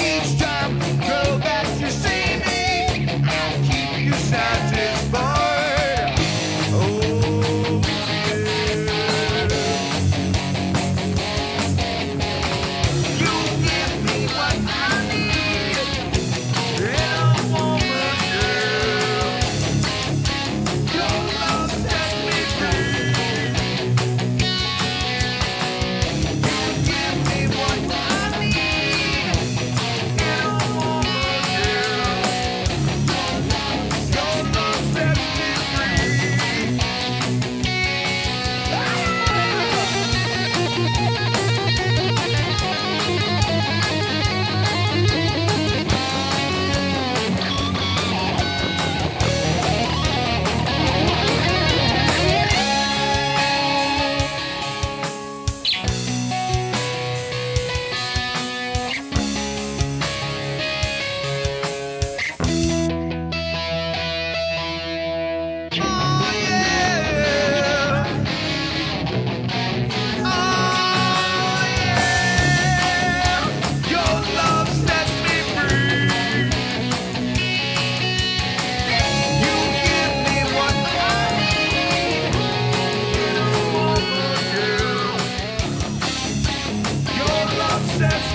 Each time, girl, that you see me, I'll keep you satisfied. success.